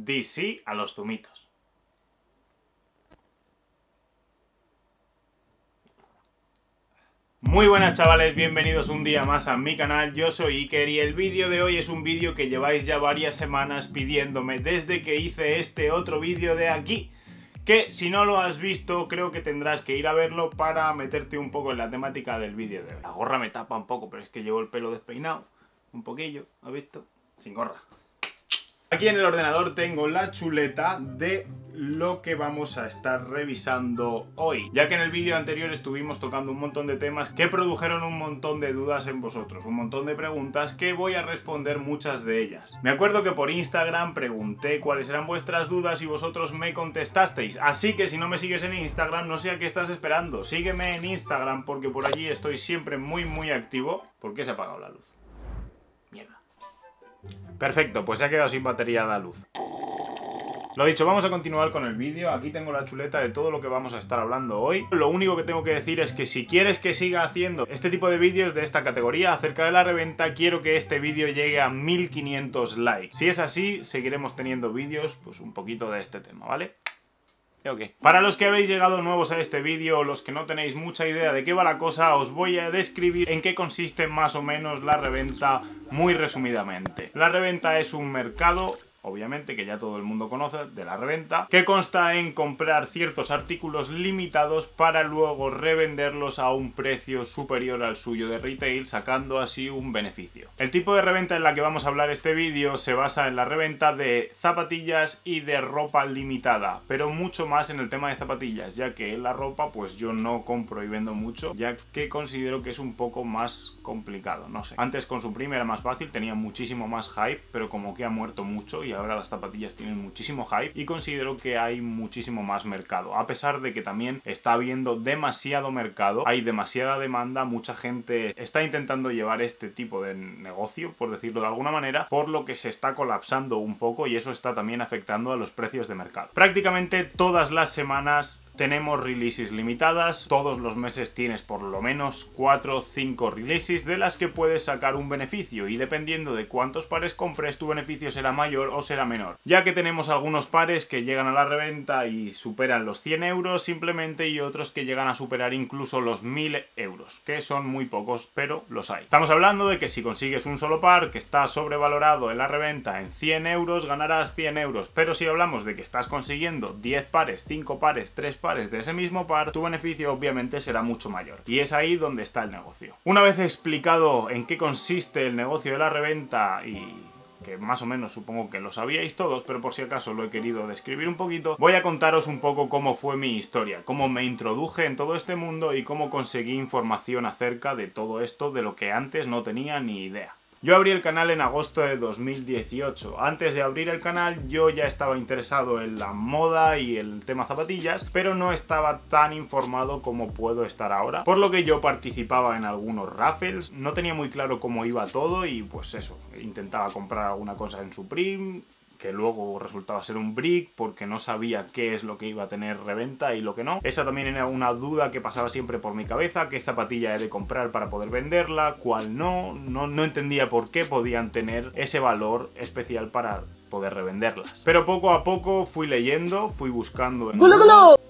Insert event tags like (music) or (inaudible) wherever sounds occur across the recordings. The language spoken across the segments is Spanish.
Di sí a los zumitos. Muy buenas chavales, bienvenidos un día más a mi canal, yo soy Iker y el vídeo de hoy es un vídeo que lleváis ya varias semanas pidiéndome desde que hice este otro vídeo de aquí que si no lo has visto creo que tendrás que ir a verlo para meterte un poco en la temática del vídeo de hoy. La gorra me tapa un poco, pero es que llevo el pelo despeinado, un poquillo, ¿has visto? Sin gorra. Aquí en el ordenador tengo la chuleta de lo que vamos a estar revisando hoy. Ya que en el vídeo anterior estuvimos tocando un montón de temas que produjeron un montón de dudas en vosotros, un montón de preguntas que voy a responder muchas de ellas. Me acuerdo que por Instagram pregunté cuáles eran vuestras dudas y vosotros me contestasteis, así que si no me sigues en Instagram no sé a qué estás esperando, sígueme en Instagram porque por allí estoy siempre muy muy activo. ¿Por qué se ha apagado la luz? Perfecto, pues se ha quedado sin batería la luz. Lo dicho, vamos a continuar con el vídeo. Aquí tengo la chuleta de todo lo que vamos a estar hablando hoy. Lo único que tengo que decir es que si quieres que siga haciendo este tipo de vídeos de esta categoría acerca de la reventa, quiero que este vídeo llegue a 1500 likes. Si es así, seguiremos teniendo vídeos pues un poquito de este tema, ¿vale? Okay. Para los que habéis llegado nuevos a este vídeo los que no tenéis mucha idea de qué va la cosa, os voy a describir en qué consiste más o menos la reventa muy resumidamente. La reventa es un mercado obviamente, que ya todo el mundo conoce, de la reventa, que consta en comprar ciertos artículos limitados para luego revenderlos a un precio superior al suyo de retail, sacando así un beneficio. El tipo de reventa en la que vamos a hablar este vídeo se basa en la reventa de zapatillas y de ropa limitada, pero mucho más en el tema de zapatillas, ya que la ropa pues yo no compro y vendo mucho, ya que considero que es un poco más complicado, no sé. Antes con su era más fácil, tenía muchísimo más hype, pero como que ha muerto mucho y ahora las zapatillas tienen muchísimo hype y considero que hay muchísimo más mercado. A pesar de que también está habiendo demasiado mercado, hay demasiada demanda, mucha gente está intentando llevar este tipo de negocio, por decirlo de alguna manera, por lo que se está colapsando un poco y eso está también afectando a los precios de mercado. Prácticamente todas las semanas tenemos releases limitadas, todos los meses tienes por lo menos 4 o 5 releases de las que puedes sacar un beneficio y dependiendo de cuántos pares compres tu beneficio será mayor o será menor. Ya que tenemos algunos pares que llegan a la reventa y superan los 100 euros simplemente y otros que llegan a superar incluso los 1000 euros, que son muy pocos pero los hay. Estamos hablando de que si consigues un solo par que está sobrevalorado en la reventa en 100 euros ganarás 100 euros, pero si hablamos de que estás consiguiendo 10 pares, 5 pares, 3 pares, de ese mismo par, tu beneficio obviamente será mucho mayor. Y es ahí donde está el negocio. Una vez explicado en qué consiste el negocio de la reventa y que más o menos supongo que lo sabíais todos, pero por si acaso lo he querido describir un poquito, voy a contaros un poco cómo fue mi historia, cómo me introduje en todo este mundo y cómo conseguí información acerca de todo esto de lo que antes no tenía ni idea. Yo abrí el canal en agosto de 2018. Antes de abrir el canal yo ya estaba interesado en la moda y el tema zapatillas, pero no estaba tan informado como puedo estar ahora. Por lo que yo participaba en algunos raffles, no tenía muy claro cómo iba todo y pues eso, intentaba comprar alguna cosa en Supreme, que luego resultaba ser un brick porque no sabía qué es lo que iba a tener reventa y lo que no. Esa también era una duda que pasaba siempre por mi cabeza, qué zapatilla he de comprar para poder venderla, cuál no, no, no entendía por qué podían tener ese valor especial para poder revenderlas. Pero poco a poco fui leyendo, fui buscando en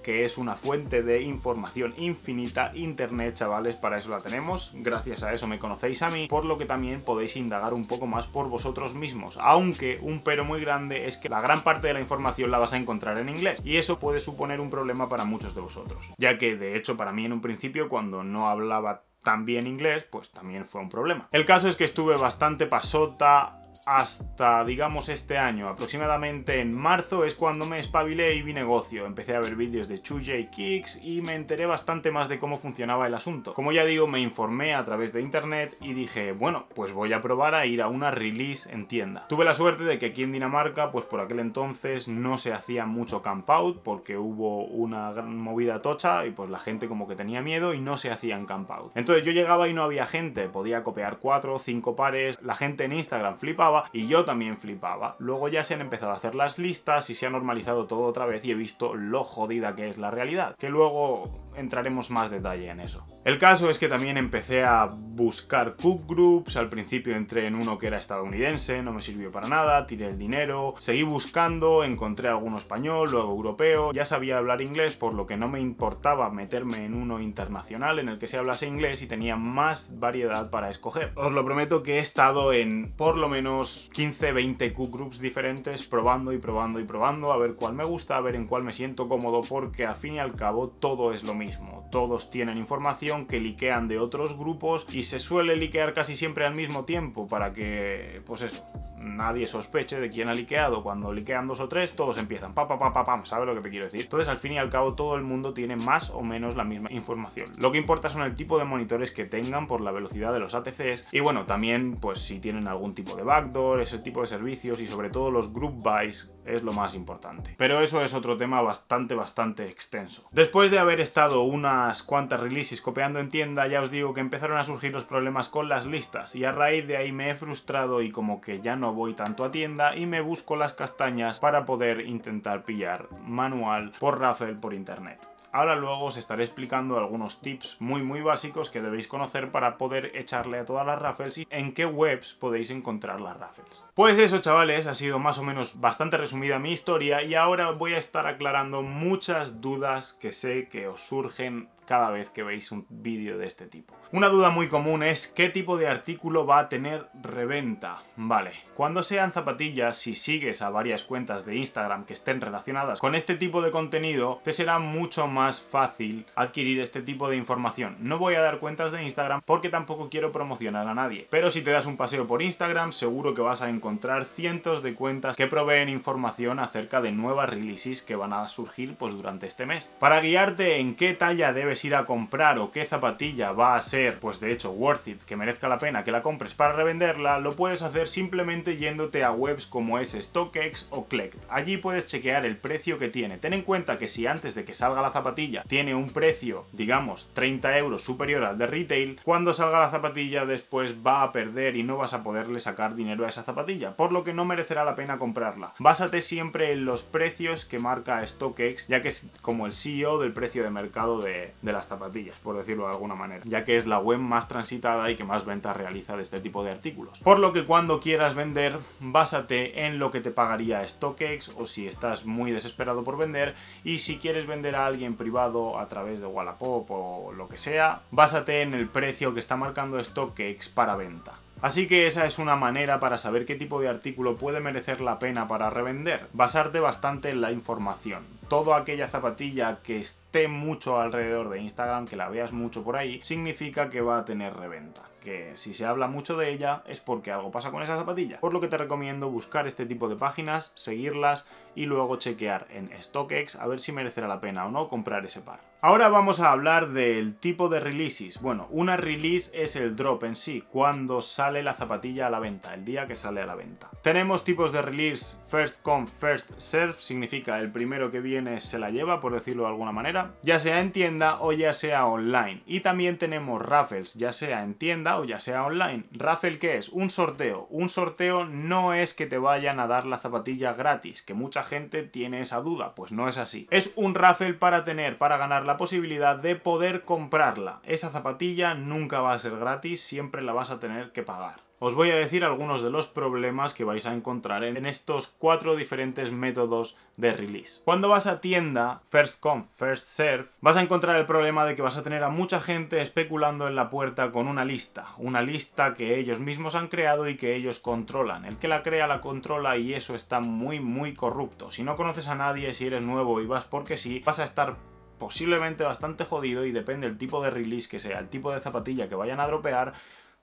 que es una fuente de información infinita, internet chavales, para eso la tenemos, gracias a eso me conocéis a mí, por lo que también podéis indagar un poco más por vosotros mismos, aunque un pero muy grande es que la gran parte de la información la vas a encontrar en inglés, y eso puede suponer un problema para muchos de vosotros, ya que de hecho para mí en un principio cuando no hablaba tan bien inglés, pues también fue un problema. El caso es que estuve bastante pasota hasta, digamos, este año, aproximadamente en marzo, es cuando me espabilé y vi negocio. Empecé a ver vídeos de 2J Kicks y me enteré bastante más de cómo funcionaba el asunto. Como ya digo, me informé a través de internet y dije, bueno, pues voy a probar a ir a una release en tienda. Tuve la suerte de que aquí en Dinamarca, pues por aquel entonces no se hacía mucho camp out porque hubo una gran movida tocha y pues la gente como que tenía miedo y no se hacían camp out. Entonces yo llegaba y no había gente, podía copiar 4 o 5 pares, la gente en Instagram flipaba y yo también flipaba. Luego ya se han empezado a hacer las listas y se ha normalizado todo otra vez y he visto lo jodida que es la realidad. Que luego entraremos más detalle en eso. El caso es que también empecé a buscar cook groups, al principio entré en uno que era estadounidense, no me sirvió para nada, tiré el dinero, seguí buscando, encontré alguno español, luego europeo, ya sabía hablar inglés, por lo que no me importaba meterme en uno internacional en el que se hablase inglés y tenía más variedad para escoger. Os lo prometo que he estado en por lo menos 15-20 cook groups diferentes, probando y probando y probando, a ver cuál me gusta, a ver en cuál me siento cómodo, porque al fin y al cabo todo es lo mismo. Todos tienen información que liquean de otros grupos y se suele liquear casi siempre al mismo tiempo para que, pues eso, nadie sospeche de quién ha liqueado. Cuando liquean dos o tres, todos empiezan pa pa ¿sabes lo que te quiero decir? Entonces, al fin y al cabo, todo el mundo tiene más o menos la misma información. Lo que importa son el tipo de monitores que tengan por la velocidad de los ATCs y bueno, también pues si tienen algún tipo de backdoor, ese tipo de servicios y sobre todo los group buys es lo más importante. Pero eso es otro tema bastante, bastante extenso. Después de haber estado unas cuantas releases copiando en tienda, ya os digo que empezaron a surgir los problemas con las listas y a raíz de ahí me he frustrado y como que ya no voy tanto a tienda y me busco las castañas para poder intentar pillar manual por Raffle por internet. Ahora luego os estaré explicando algunos tips muy muy básicos que debéis conocer para poder echarle a todas las raffles y en qué webs podéis encontrar las raffles. Pues eso chavales, ha sido más o menos bastante resumida mi historia y ahora voy a estar aclarando muchas dudas que sé que os surgen cada vez que veis un vídeo de este tipo. Una duda muy común es qué tipo de artículo va a tener reventa. Vale, cuando sean zapatillas, si sigues a varias cuentas de Instagram que estén relacionadas con este tipo de contenido, te será mucho más fácil adquirir este tipo de información. No voy a dar cuentas de Instagram porque tampoco quiero promocionar a nadie, pero si te das un paseo por Instagram seguro que vas a encontrar cientos de cuentas que proveen información acerca de nuevas releases que van a surgir pues durante este mes. Para guiarte en qué talla debes ir a comprar o qué zapatilla va a ser, pues de hecho, worth it, que merezca la pena que la compres para revenderla, lo puedes hacer simplemente yéndote a webs como es StockX o Collect. Allí puedes chequear el precio que tiene. Ten en cuenta que si antes de que salga la zapatilla tiene un precio, digamos, 30 euros superior al de retail, cuando salga la zapatilla después va a perder y no vas a poderle sacar dinero a esa zapatilla, por lo que no merecerá la pena comprarla. Básate siempre en los precios que marca StockX, ya que es como el CEO del precio de mercado de, las zapatillas, por decirlo de alguna manera, ya que es la web más transitada y que más ventas realiza de este tipo de artículos. Por lo que cuando quieras vender, básate en lo que te pagaría StockX o si estás muy desesperado por vender y si quieres vender a alguien privado a través de Wallapop o lo que sea, básate en el precio que está marcando StockX para venta. Así que esa es una manera para saber qué tipo de artículo puede merecer la pena para revender, basarte bastante en la información. Toda aquella zapatilla que esté mucho alrededor de Instagram, que la veas mucho por ahí, significa que va a tener reventa. Que si se habla mucho de ella es porque algo pasa con esa zapatilla. Por lo que te recomiendo buscar este tipo de páginas, seguirlas y luego chequear en StockX a ver si merecerá la pena o no comprar ese par. Ahora vamos a hablar del tipo de releases. Bueno, una release es el drop en sí, cuando sale la zapatilla a la venta, el día que sale a la venta. Tenemos tipos de release first come, first serve, significa el primero que viene se la lleva, por decirlo de alguna manera, ya sea en tienda o ya sea online. Y también tenemos raffles, ya sea en tienda o ya sea online. Raffle, ¿qué es? Un sorteo. Un sorteo no es que te vayan a dar la zapatilla gratis, que gente tiene esa duda, pues no es así. Es un raffle para tener, para ganar la posibilidad de poder comprarla. Esa zapatilla nunca va a ser gratis, siempre la vas a tener que pagar os voy a decir algunos de los problemas que vais a encontrar en estos cuatro diferentes métodos de release. Cuando vas a tienda, first come, first serve, vas a encontrar el problema de que vas a tener a mucha gente especulando en la puerta con una lista, una lista que ellos mismos han creado y que ellos controlan. El que la crea la controla y eso está muy muy corrupto. Si no conoces a nadie, si eres nuevo y vas porque sí, vas a estar posiblemente bastante jodido y depende del tipo de release que sea, el tipo de zapatilla que vayan a dropear,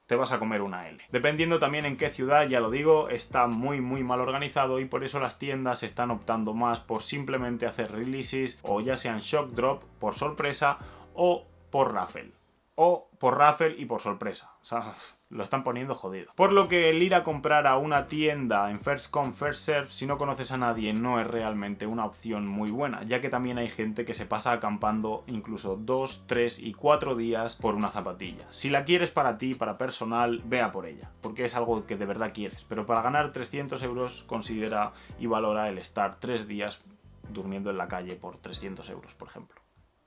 te vas a comer una L. Dependiendo también en qué ciudad, ya lo digo, está muy muy mal organizado y por eso las tiendas están optando más por simplemente hacer releases o ya sean shock drop por sorpresa o por raffle. O por raffle y por sorpresa. O sea, lo están poniendo jodido. Por lo que el ir a comprar a una tienda en First Come First Serve si no conoces a nadie no es realmente una opción muy buena, ya que también hay gente que se pasa acampando incluso 2, 3 y 4 días por una zapatilla. Si la quieres para ti, para personal, vea por ella, porque es algo que de verdad quieres, pero para ganar 300 euros considera y valora el estar 3 días durmiendo en la calle por 300 euros, por ejemplo.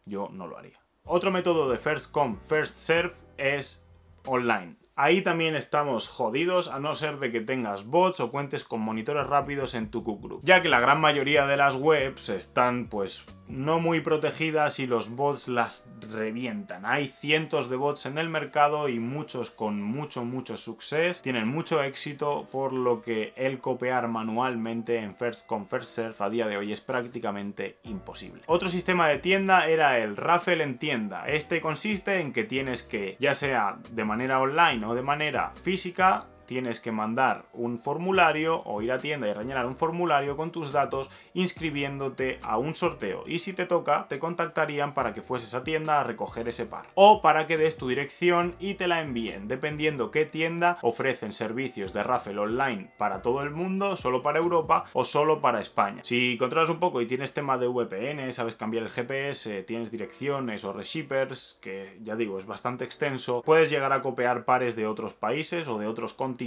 Yo no lo haría Otro método de first come, first serve es online. Ahí también estamos jodidos a no ser de que tengas bots o cuentes con monitores rápidos en tu cook ya que la gran mayoría de las webs están pues no muy protegidas y los bots las revientan. Hay cientos de bots en el mercado y muchos con mucho mucho success, tienen mucho éxito por lo que el copiar manualmente en first come first a día de hoy es prácticamente imposible. Otro sistema de tienda era el raffle en tienda. Este consiste en que tienes que ya sea de manera online de manera física tienes que mandar un formulario o ir a tienda y rellenar un formulario con tus datos inscribiéndote a un sorteo. Y si te toca te contactarían para que fueses a tienda a recoger ese par. O para que des tu dirección y te la envíen. Dependiendo qué tienda ofrecen servicios de raffle online para todo el mundo, solo para Europa o solo para España. Si controlas un poco y tienes tema de VPN, sabes cambiar el GPS, tienes direcciones o reshippers, que ya digo es bastante extenso, puedes llegar a copiar pares de otros países o de otros continentes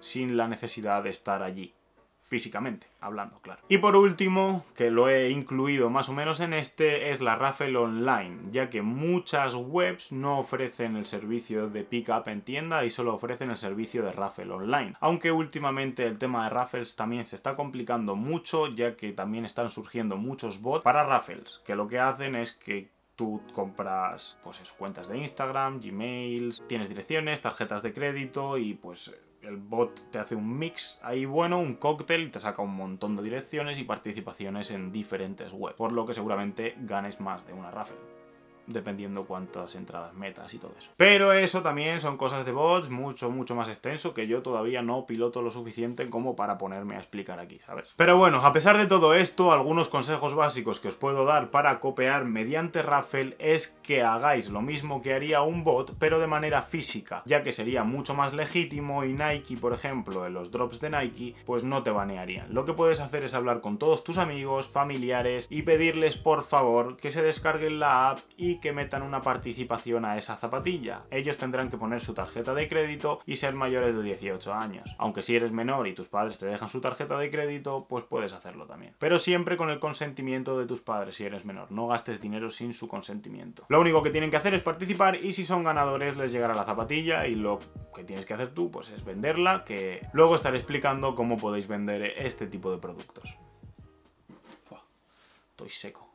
sin la necesidad de estar allí físicamente, hablando, claro. Y por último, que lo he incluido más o menos en este, es la Raffle Online, ya que muchas webs no ofrecen el servicio de pickup en tienda y solo ofrecen el servicio de Raffle Online. Aunque últimamente el tema de raffles también se está complicando mucho, ya que también están surgiendo muchos bots para raffles, que lo que hacen es que tú compras pues cuentas de Instagram, Gmails, tienes direcciones, tarjetas de crédito y pues el bot te hace un mix ahí bueno, un cóctel, te saca un montón de direcciones y participaciones en diferentes webs, por lo que seguramente ganes más de una raffle dependiendo cuántas entradas metas y todo eso. Pero eso también son cosas de bots mucho, mucho más extenso que yo todavía no piloto lo suficiente como para ponerme a explicar aquí, ¿sabes? Pero bueno, a pesar de todo esto, algunos consejos básicos que os puedo dar para copiar mediante Raffle es que hagáis lo mismo que haría un bot, pero de manera física, ya que sería mucho más legítimo y Nike, por ejemplo, en los drops de Nike, pues no te banearían. Lo que puedes hacer es hablar con todos tus amigos, familiares y pedirles por favor que se descarguen la app y que metan una participación a esa zapatilla. Ellos tendrán que poner su tarjeta de crédito y ser mayores de 18 años. Aunque si eres menor y tus padres te dejan su tarjeta de crédito, pues puedes hacerlo también. Pero siempre con el consentimiento de tus padres si eres menor. No gastes dinero sin su consentimiento. Lo único que tienen que hacer es participar y si son ganadores les llegará la zapatilla y lo que tienes que hacer tú pues es venderla, que luego estaré explicando cómo podéis vender este tipo de productos. Estoy seco.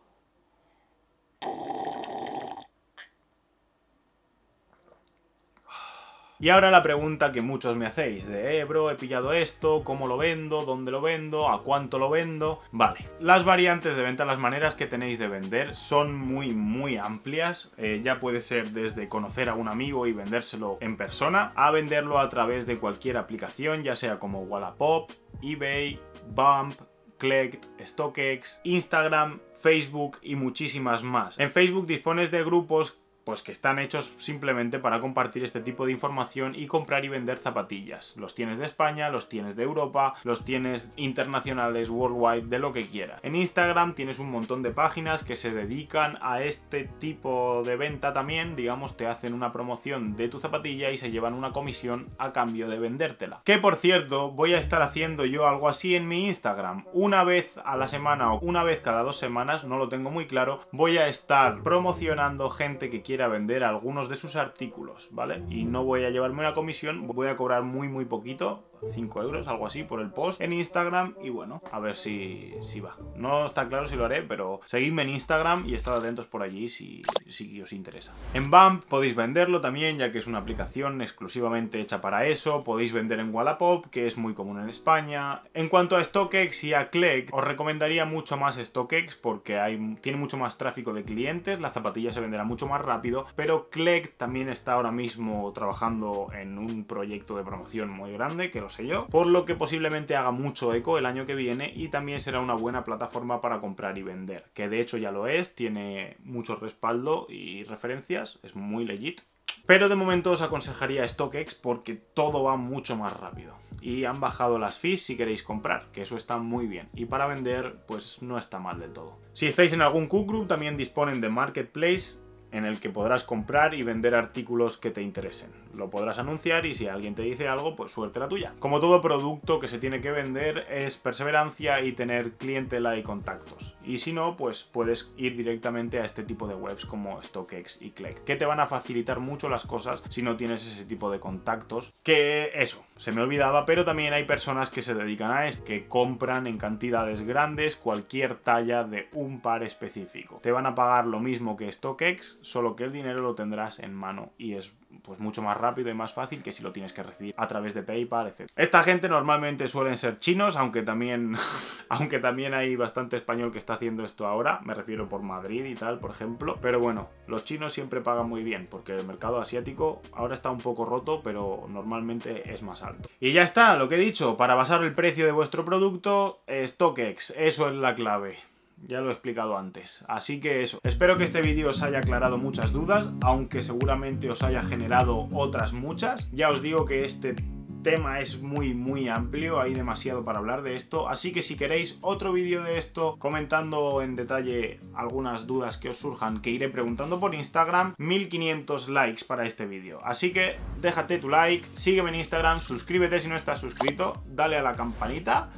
Y ahora la pregunta que muchos me hacéis, de, eh, bro, he pillado esto, ¿cómo lo vendo? ¿Dónde lo vendo? ¿A cuánto lo vendo? Vale, las variantes de venta, las maneras que tenéis de vender son muy, muy amplias. Eh, ya puede ser desde conocer a un amigo y vendérselo en persona, a venderlo a través de cualquier aplicación, ya sea como Wallapop, eBay, Bump, Collect, StockX, Instagram, Facebook y muchísimas más. En Facebook dispones de grupos pues que están hechos simplemente para compartir este tipo de información y comprar y vender zapatillas. Los tienes de España, los tienes de Europa, los tienes internacionales, worldwide, de lo que quieras. En Instagram tienes un montón de páginas que se dedican a este tipo de venta también, digamos, te hacen una promoción de tu zapatilla y se llevan una comisión a cambio de vendértela. Que por cierto, voy a estar haciendo yo algo así en mi Instagram. Una vez a la semana o una vez cada dos semanas, no lo tengo muy claro, voy a estar promocionando gente que quiera vender algunos de sus artículos, ¿vale? Y no voy a llevarme una comisión, voy a cobrar muy muy poquito, 5 euros, algo así, por el post en Instagram y bueno, a ver si, si va. No está claro si lo haré, pero seguidme en Instagram y estad atentos por allí si, si os interesa. En Bump podéis venderlo también, ya que es una aplicación exclusivamente hecha para eso. Podéis vender en Wallapop, que es muy común en España. En cuanto a StockX y a Clegg, os recomendaría mucho más StockX porque tiene mucho más tráfico de clientes, la zapatilla se venderá mucho más rápido, pero Clegg también está ahora mismo trabajando en un proyecto de promoción muy grande, que lo sé yo, por lo que posiblemente haga mucho eco el año que viene y también será una buena plataforma para comprar y vender, que de hecho ya lo es, tiene mucho respaldo y referencias, es muy legit. Pero de momento os aconsejaría StockX porque todo va mucho más rápido. Y han bajado las fees si queréis comprar, que eso está muy bien. Y para vender, pues no está mal del todo. Si estáis en algún cook group, también disponen de Marketplace en el que podrás comprar y vender artículos que te interesen. Lo podrás anunciar y si alguien te dice algo, pues suerte la tuya. Como todo producto que se tiene que vender es perseverancia y tener clientela y contactos. Y si no, pues puedes ir directamente a este tipo de webs como StockX y Click, que te van a facilitar mucho las cosas si no tienes ese tipo de contactos. Que eso, se me olvidaba, pero también hay personas que se dedican a esto, que compran en cantidades grandes cualquier talla de un par específico. Te van a pagar lo mismo que StockX, solo que el dinero lo tendrás en mano y es pues mucho más rápido y más fácil que si lo tienes que recibir a través de PayPal, etc. Esta gente normalmente suelen ser chinos, aunque también, (laughs) aunque también hay bastante español que está haciendo esto ahora, me refiero por Madrid y tal, por ejemplo. Pero bueno, los chinos siempre pagan muy bien, porque el mercado asiático ahora está un poco roto, pero normalmente es más alto. Y ya está, lo que he dicho, para basar el precio de vuestro producto, StockX, eso es la clave ya lo he explicado antes. Así que eso, espero que este vídeo os haya aclarado muchas dudas, aunque seguramente os haya generado otras muchas. Ya os digo que este tema es muy muy amplio, hay demasiado para hablar de esto, así que si queréis otro vídeo de esto comentando en detalle algunas dudas que os surjan que iré preguntando por Instagram, 1500 likes para este vídeo. Así que déjate tu like, sígueme en Instagram, suscríbete si no estás suscrito, dale a la campanita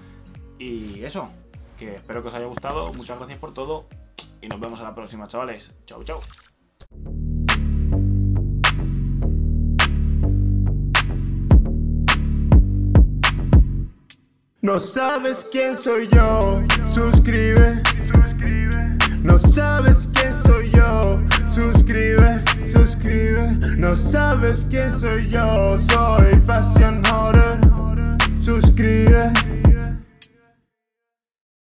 y eso, que espero que os haya gustado, muchas gracias por todo y nos vemos a la próxima chavales, chau chau. No sabes quién soy yo, suscribe. No sabes quién soy yo, suscribe, suscribe. No sabes quién soy yo, soy Fashion Horror, suscribe.